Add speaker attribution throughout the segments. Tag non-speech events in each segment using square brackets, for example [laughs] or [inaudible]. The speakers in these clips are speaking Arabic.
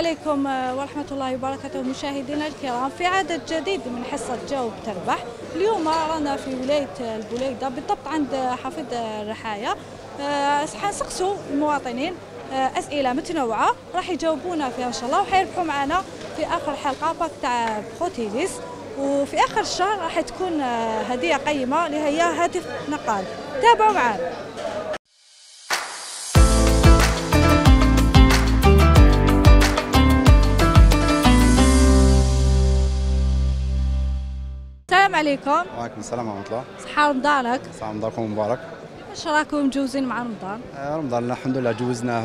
Speaker 1: عليكم آه، ورحمة الله وبركاته. مشاهدينا الكرام في عدد جديد من حصة جاوب تربح اليوم رانا في ولاية البوليدة بالضبط عند حافظ الرحاية آه، حنسقسوا المواطنين آه، أسئلة متنوعة راح يجاوبونا فيها إن شاء الله وحيربحوا معنا في آخر حلقة باك تاع خوتيليس وفي آخر الشهر راح تكون آه، هدية قيمة اللي هي هاتف نقال. تابعوا معنا. السلام عليكم.
Speaker 2: وعليكم السلام ورحمة الله.
Speaker 1: صحة رمضانك
Speaker 2: صام رمضانكم مبارك.
Speaker 1: إيش راكم مجوزين مع رمضان؟
Speaker 2: آه، رمضان الحمد لله جوزناه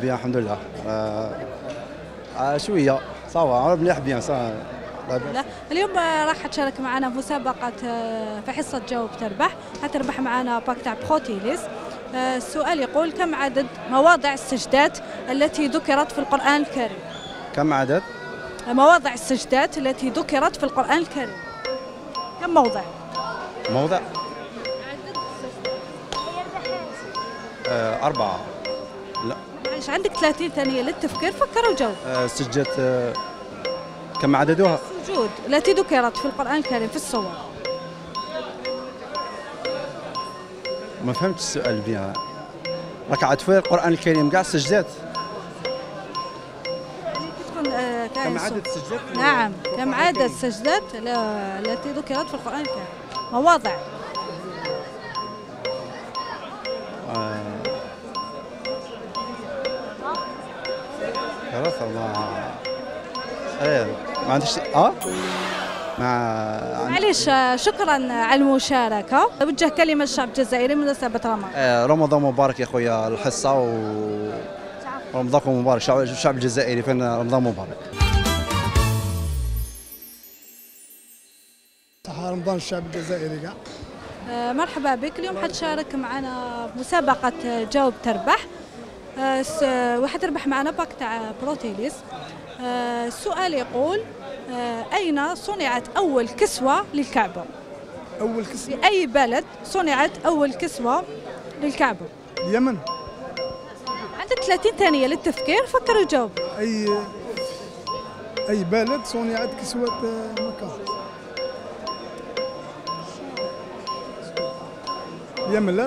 Speaker 2: bien الحمد لله. آه، آه، شوية ça va مليح bien ça va.
Speaker 1: لا اليوم راح تشارك معنا مسابقة في حصة جاوب تربح. حتربح معنا pack تاع بروتيليس السؤال يقول كم عدد مواضع السجدات التي ذكرت في القرآن الكريم؟
Speaker 2: كم عدد؟
Speaker 1: مواضع السجدات التي ذكرت في القرآن الكريم. كم موضع؟
Speaker 2: موضع؟ آه، أربعة. لا.
Speaker 1: معلش عندك 30 ثانية للتفكير فكر وجاوب.
Speaker 2: آه، سجت آه، كم عددها؟
Speaker 1: سجود. التي ذكرت في القرآن الكريم في الصور.
Speaker 2: ما فهمتش السؤال بيان ركعت في القرآن الكريم كاع سجدات كم. عدد السجدات؟
Speaker 1: نعم كم عدد؟ السجدات التي ذكرت في القرآن الكريم. مواضع.
Speaker 2: آه، خلاص ما إيه ما عندكش آه؟ ما عند-
Speaker 1: معليش آه، شكرا على المشاركة. وجه كلمة الشعب الجزائري بمناسبة رمضان.
Speaker 2: آه، رمضان مبارك يا خويا الحصة و رمضانكم مبارك. شعب الشعب الجزائري فين رمضان مبارك.
Speaker 3: رمضان الشعب الجزائري كاع؟
Speaker 1: آه، مرحبا بك. اليوم حتشارك معنا بمسابقة آه، جاوب تربح. آه، س- وحتربح معنا pack تاع بروتيليس. آه، السؤال يقول آه، أين صنعت أول كسوة للكعبة؟
Speaker 3: أول كسر
Speaker 1: في أي بلد صنعت أول كسوة للكعبة؟
Speaker 3: اليمن.
Speaker 1: عندك 30 ثانية للتفكير فكر وجاوب.
Speaker 3: أي أي بلد صنعت كسوة آه، مكة لا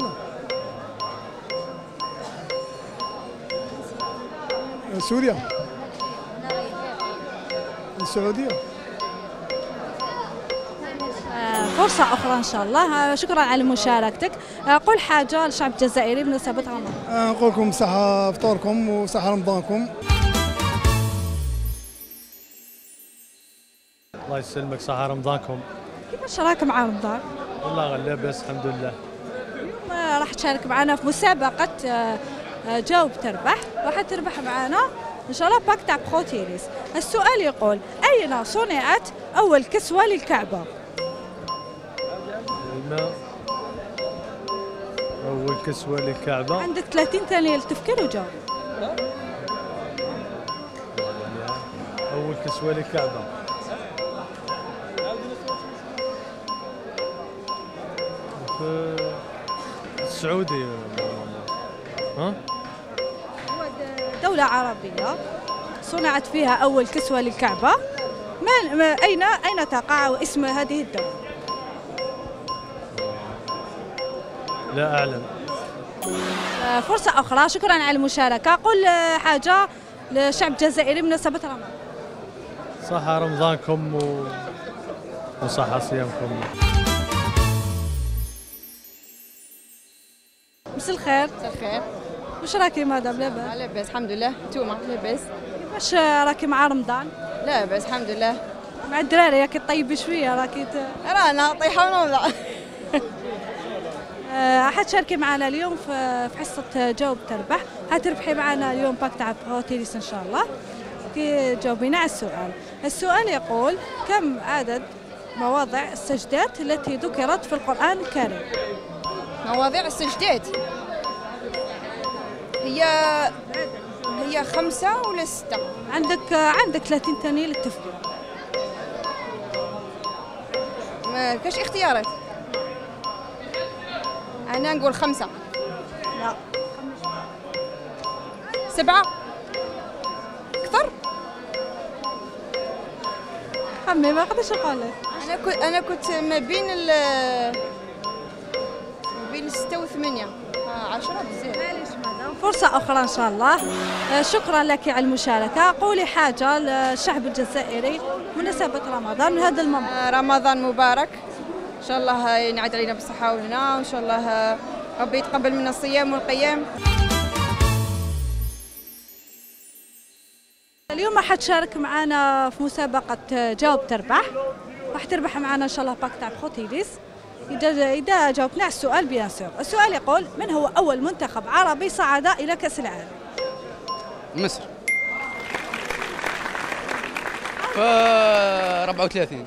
Speaker 3: آه، سوريا. السعودية.
Speaker 1: فرصة أخرى إن شاء الله. شكرا على مشاركتك. قل حاجة للشعب الجزائري بمناسبة رمضان
Speaker 3: نقول لكم صحة فطوركم وصحة رمضانكم.
Speaker 4: الله يسلمك صحة رمضانكم.
Speaker 1: كيفاش راك مع رمضان؟
Speaker 4: والله لاباس الحمد لله.
Speaker 1: راح تشارك معنا في مسابقة آه، آه، جاوب تربح راح تربح معنا إن شاء الله pack تاع بروتيليس السؤال يقول أين صنعت أول كسوة للكعبة؟
Speaker 4: الماء أول كسوة للكعبة؟
Speaker 1: عندك 30 ثانية للتفكير وجاوب.
Speaker 4: أول كسوة للكعبة. في السعودية ها؟
Speaker 1: دولة عربية صنعت فيها أول كسوة للكعبة. ما ما- أين أين تقع اسم هذه الدولة؟
Speaker 4: لا أعلم.
Speaker 1: آه، فرصة أخرى. شكرا على المشاركة. قل آه، حاجة للشعب الجزائري بمناسبة رمضان.
Speaker 4: صحة رمضانكم و... وصحة صيامكم.
Speaker 1: مساء الخير.
Speaker 5: مساء الخير.
Speaker 1: واش راكي مدام لاباس؟
Speaker 5: لاباس الحمد لله. نتوما لاباس.
Speaker 1: كيفاش راكي مع رمضان؟
Speaker 5: لاباس الحمد لله.
Speaker 1: مع الدراري راكي طيبي شوية راكي ت...
Speaker 5: رانا طيحة ونوضة [laughs]
Speaker 1: آه، حتشاركي معنا اليوم في حصة جاوب تربح. حتربحي معنا اليوم pack تاع بروتيليس إن شاء الله. كي جاوبينا على السؤال. السؤال يقول كم عدد مواضع السجدات التي ذكرت في القرآن الكريم؟
Speaker 5: مواضيع السجدات هي هي خمسة ولا ستة
Speaker 1: عندك عندك 30 ثانية للتفكير
Speaker 5: ما كاش اختيارات؟ أنا نقول خمسة.
Speaker 1: لا.
Speaker 5: سبعة. أكثر؟
Speaker 1: عمي ما قدرتش نقول
Speaker 5: أنا كنت أنا كنت ما بين ال وثمانية آه، عشرة بزاف
Speaker 1: معليش مدام فرصة أخرى إن شاء الله. آه، شكرا لك على المشاركة. قولي حاجة للشعب الجزائري مناسبة رمضان من هذا المنبر
Speaker 5: آه، رمضان مبارك. إن شاء الله ينعاد علينا بالصحة والهنا وان شاء الله ربي يتقبل منا الصيام والقيام.
Speaker 1: اليوم حتشارك معنا في مسابقة جاوب تربح. راح تربح معنا إن شاء الله pack تاع بروتيليس إذا إذا جاوبنا على السؤال bien sûr السؤال يقول من هو أول منتخب عربي صعد إلى كأس العالم؟
Speaker 6: مصر. في 34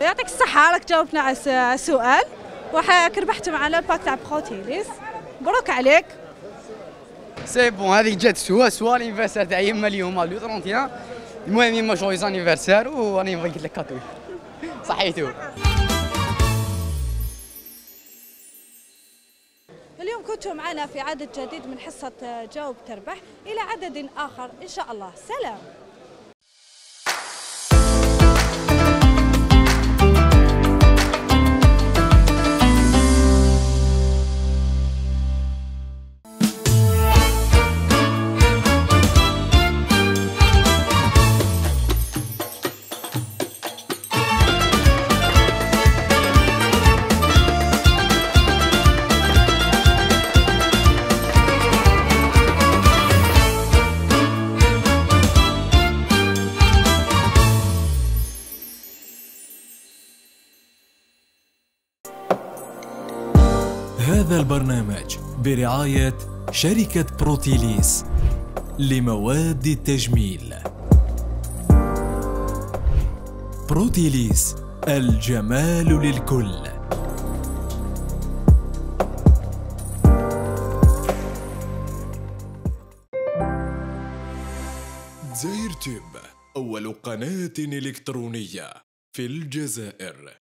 Speaker 1: يعطيك الصحة راك جاوبنا على الس- على السؤال. وحاك ربحت معنا ال pack تاع بروتيليس مبروك عليك.
Speaker 6: c'est bon هذيك جات سوا. سوا l'anniversaire تاع يما اليوم le 31 المهم يما joyeux anniversaire وراني ربحت لك cadeau. صحيتو.
Speaker 1: كنتم معنا في عدد جديد من حصة جاوب تربح إلى عدد آخر. إن شاء الله. سلام.
Speaker 7: هذا البرنامج برعاية شركة بروتيليس لمواد التجميل. بروتيليس الجمال للكل. زاير تيوب أول قناة إلكترونية في الجزائر.